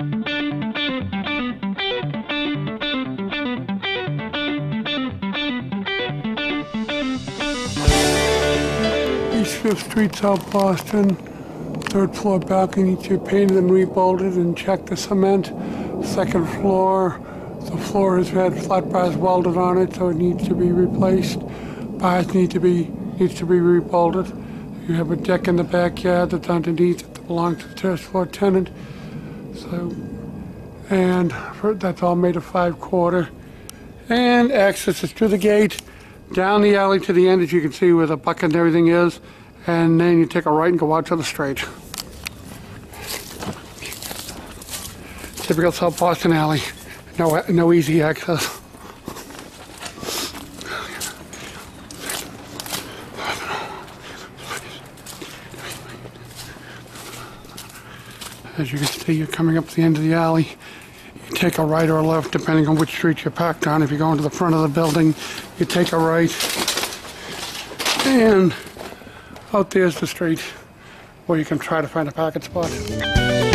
East Fifth Street, South Boston. Third floor balcony to painted and rebolted and checked the cement. Second floor, the floor has had flat bars welded on it, so it needs to be replaced. Bars need to be needs to be rebolted. You have a deck in the backyard that's underneath that belongs to the first floor tenant. So, and that's all made of five quarter. And access is through the gate, down the alley to the end, as you can see where the bucket and everything is. And then you take a right and go out to the straight. Typical South Boston alley. No, no easy access. As you can see, you're coming up the end of the alley. You take a right or a left, depending on which street you're parked on. If you're going to the front of the building, you take a right. And out there's the street where you can try to find a parking spot.